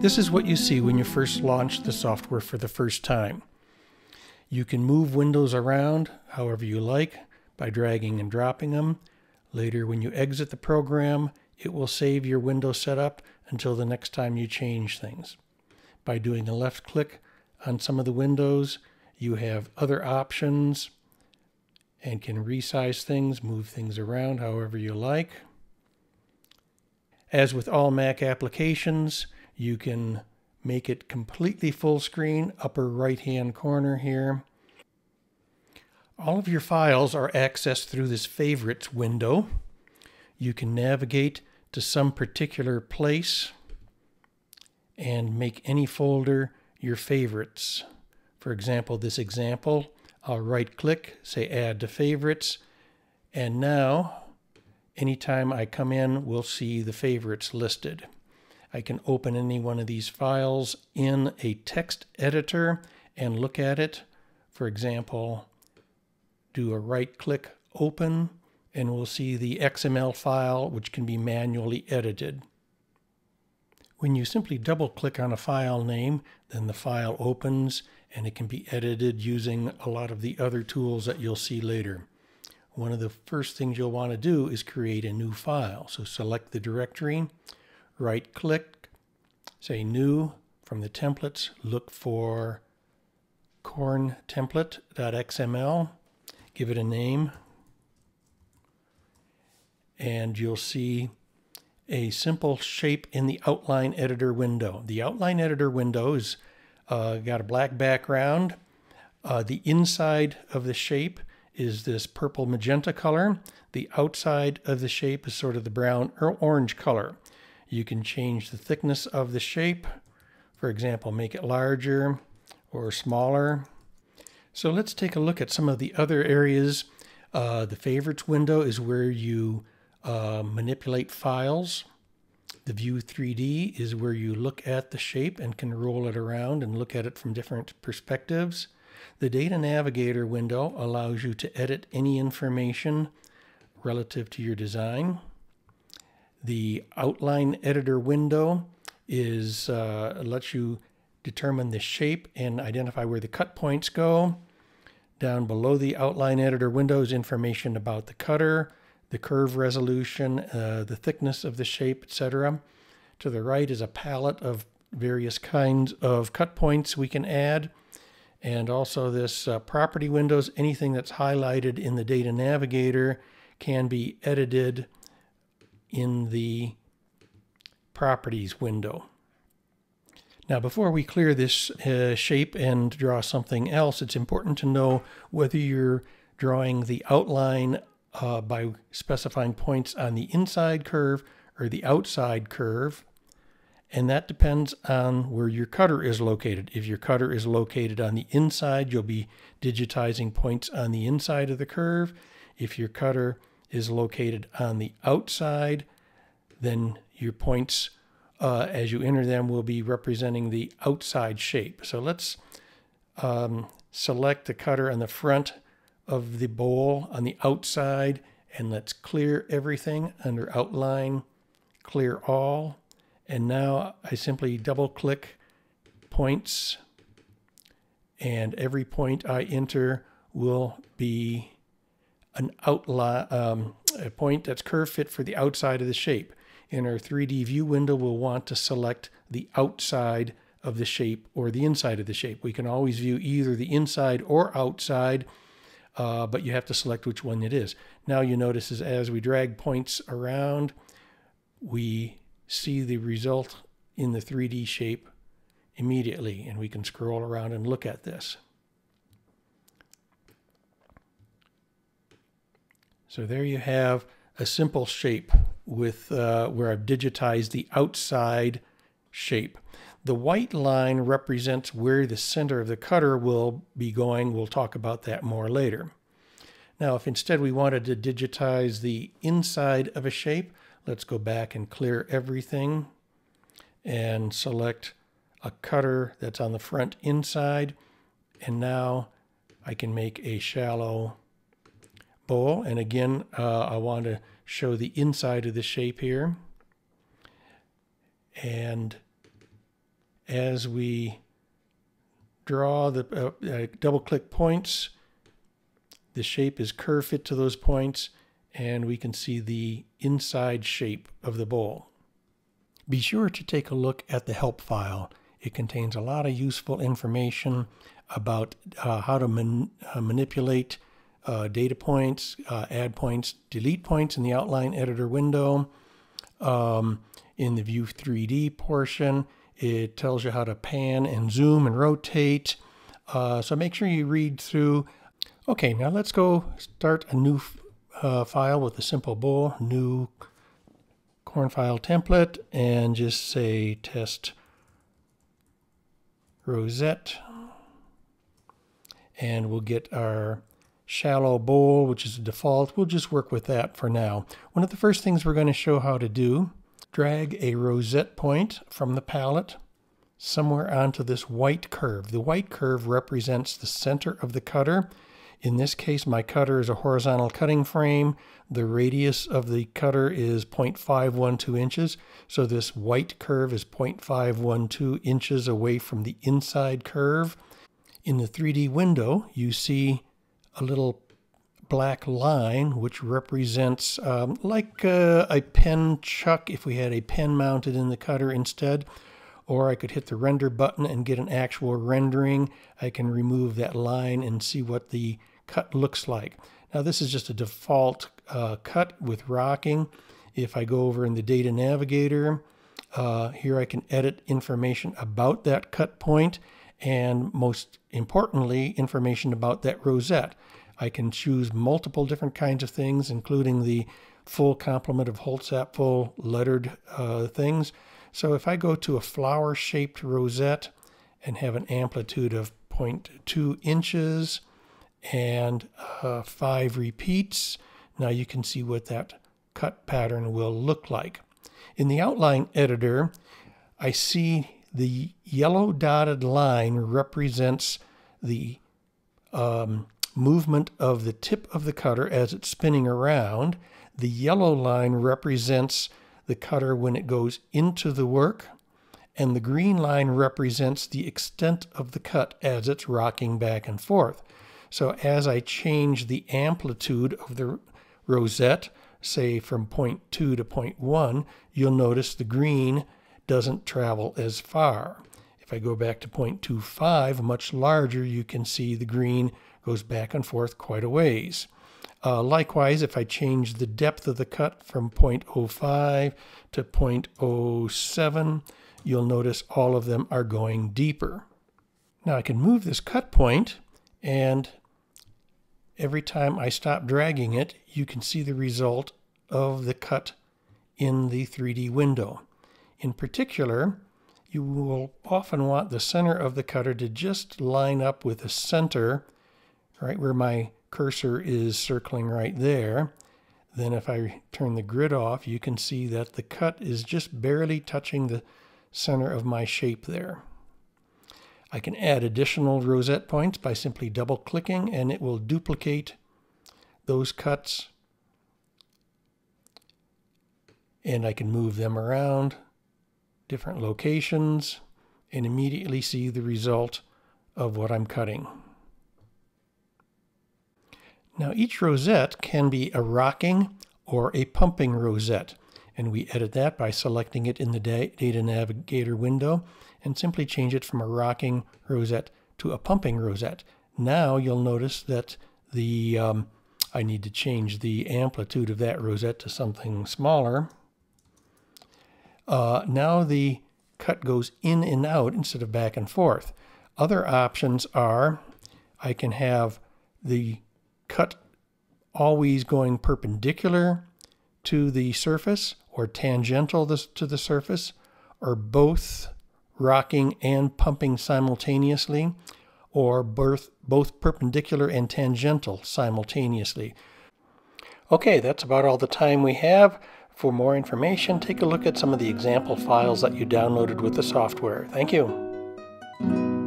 This is what you see when you first launch the software for the first time. You can move windows around however you like by dragging and dropping them. Later, when you exit the program, it will save your window setup until the next time you change things. By doing a left click on some of the windows, you have other options and can resize things, move things around however you like. As with all Mac applications, you can make it completely full screen, upper right hand corner here. All of your files are accessed through this favorites window. You can navigate to some particular place and make any folder your favorites. For example, this example, I'll right click, say add to favorites, and now anytime I come in, we'll see the favorites listed. I can open any one of these files in a text editor and look at it. For example, do a right click open and we'll see the XML file which can be manually edited. When you simply double click on a file name, then the file opens and it can be edited using a lot of the other tools that you'll see later. One of the first things you'll want to do is create a new file. So select the directory, right click, say new, from the templates, look for corn template.xml, give it a name, and you'll see a simple shape in the outline editor window. The outline editor window has uh, got a black background. Uh, the inside of the shape is this purple magenta color. The outside of the shape is sort of the brown or orange color. You can change the thickness of the shape. For example, make it larger or smaller. So let's take a look at some of the other areas. Uh, the favorites window is where you uh, manipulate files. The View 3D is where you look at the shape and can roll it around and look at it from different perspectives. The Data Navigator window allows you to edit any information relative to your design. The Outline Editor window is uh, lets you determine the shape and identify where the cut points go. Down below the Outline Editor window is information about the cutter, the curve resolution, uh, the thickness of the shape, etc. To the right is a palette of various kinds of cut points we can add. And also this uh, property windows, anything that's highlighted in the data navigator can be edited in the properties window. Now before we clear this uh, shape and draw something else, it's important to know whether you're drawing the outline uh, by specifying points on the inside curve or the outside curve. And that depends on where your cutter is located. If your cutter is located on the inside, you'll be digitizing points on the inside of the curve. If your cutter is located on the outside, then your points uh, as you enter them will be representing the outside shape. So let's um, select the cutter on the front of the bowl on the outside and let's clear everything under outline, clear all. And now I simply double click points and every point I enter will be an outline, um, a point that's curve fit for the outside of the shape. In our 3D view window, we'll want to select the outside of the shape or the inside of the shape. We can always view either the inside or outside uh, but you have to select which one it is. Now you notice is as we drag points around, we see the result in the 3D shape immediately, and we can scroll around and look at this. So there you have a simple shape with uh, where I've digitized the outside shape. The white line represents where the center of the cutter will be going. We'll talk about that more later. Now, if instead we wanted to digitize the inside of a shape, let's go back and clear everything and select a cutter that's on the front inside. And now I can make a shallow bowl. And again, uh, I want to show the inside of the shape here. And as we draw the uh, uh, double click points, the shape is curve fit to those points and we can see the inside shape of the bowl. Be sure to take a look at the help file. It contains a lot of useful information about uh, how to man, uh, manipulate uh, data points, uh, add points, delete points in the outline editor window. Um, in the View 3D portion, it tells you how to pan and zoom and rotate. Uh, so make sure you read through. Okay, now let's go start a new uh, file with a simple bowl, new corn file template, and just say test rosette. And we'll get our shallow bowl, which is a default. We'll just work with that for now. One of the first things we're going to show how to do, drag a rosette point from the palette somewhere onto this white curve. The white curve represents the center of the cutter in this case, my cutter is a horizontal cutting frame. The radius of the cutter is 0.512 inches. So this white curve is 0.512 inches away from the inside curve. In the 3D window, you see a little black line which represents um, like uh, a pen chuck if we had a pen mounted in the cutter instead or I could hit the render button and get an actual rendering. I can remove that line and see what the cut looks like. Now this is just a default uh, cut with rocking. If I go over in the data navigator, uh, here I can edit information about that cut point and most importantly, information about that rosette. I can choose multiple different kinds of things, including the full complement of Holtzapffel lettered uh, things. So if I go to a flower-shaped rosette and have an amplitude of 0.2 inches and uh, five repeats, now you can see what that cut pattern will look like. In the outline editor, I see the yellow dotted line represents the um, movement of the tip of the cutter as it's spinning around. The yellow line represents the cutter when it goes into the work, and the green line represents the extent of the cut as it's rocking back and forth. So as I change the amplitude of the rosette, say from point 2 to point 1, you'll notice the green doesn't travel as far. If I go back to point 0.25, much larger, you can see the green goes back and forth quite a ways. Uh, likewise, if I change the depth of the cut from 0.05 to 0.07, you'll notice all of them are going deeper. Now I can move this cut point and every time I stop dragging it, you can see the result of the cut in the 3D window. In particular, you will often want the center of the cutter to just line up with the center, right where my cursor is circling right there. Then if I turn the grid off, you can see that the cut is just barely touching the center of my shape there. I can add additional rosette points by simply double clicking and it will duplicate those cuts and I can move them around different locations and immediately see the result of what I'm cutting. Now each rosette can be a rocking or a pumping rosette and we edit that by selecting it in the Data Navigator window and simply change it from a rocking rosette to a pumping rosette. Now you'll notice that the um, I need to change the amplitude of that rosette to something smaller. Uh, now the cut goes in and out instead of back and forth. Other options are I can have the cut always going perpendicular to the surface or tangential to the surface or both rocking and pumping simultaneously or both, both perpendicular and tangential simultaneously. Okay, that's about all the time we have. For more information, take a look at some of the example files that you downloaded with the software. Thank you.